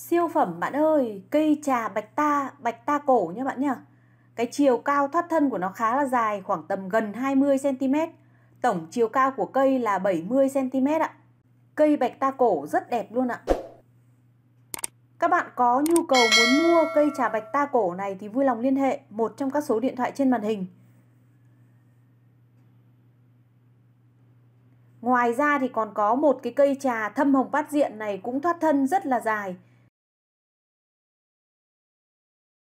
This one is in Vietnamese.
Siêu phẩm bạn ơi, cây trà bạch ta, bạch ta cổ nha bạn nhá. Cái chiều cao thoát thân của nó khá là dài, khoảng tầm gần 20cm. Tổng chiều cao của cây là 70cm ạ. Cây bạch ta cổ rất đẹp luôn ạ. Các bạn có nhu cầu muốn mua cây trà bạch ta cổ này thì vui lòng liên hệ một trong các số điện thoại trên màn hình. Ngoài ra thì còn có một cái cây trà thâm hồng bát diện này cũng thoát thân rất là dài